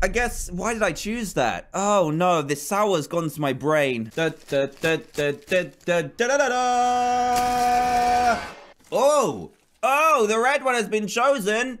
I guess, why did I choose that? Oh no, this sour's gone to my brain. Da, da, da, oh! Oh, the red one has been chosen!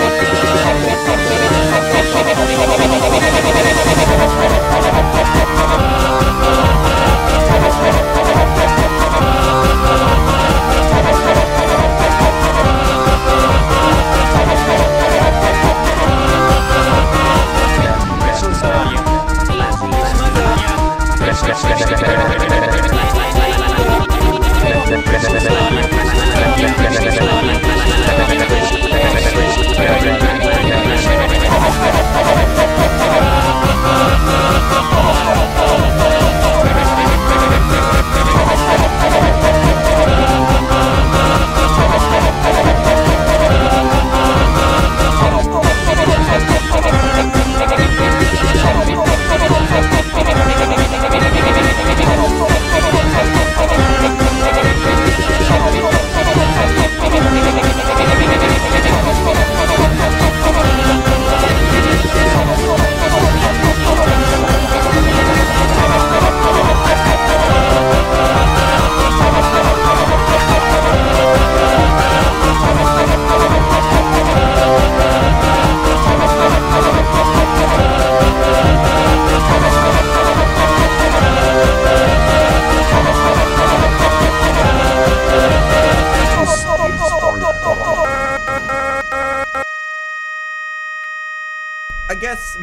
I guess